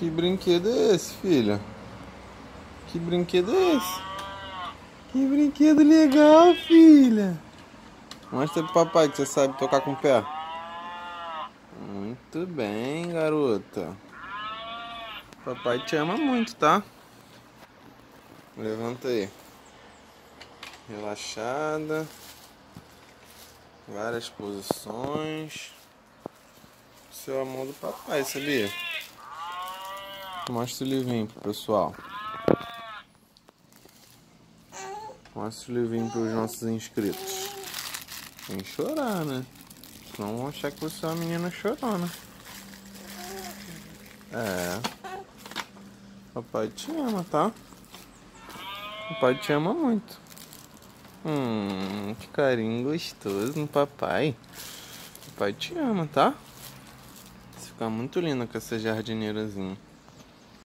Que brinquedo é esse, filha? Que brinquedo é esse? Que brinquedo legal, filha. Mostra pro papai que você sabe tocar com o pé. Muito bem, garota. Papai te ama muito, tá? Levanta aí. Relaxada. Várias posições. Seu amor do papai, sabia? Mostra o livrinho pro pessoal. Mostra o livrinho pros nossos inscritos. Sem chorar, né? Senão vão achar que você é uma menina chorona. É. Papai te ama, tá? Papai te ama muito. Hum, que carinho gostoso no papai. Papai te ama, tá? Você fica muito linda com essa jardineirazinha.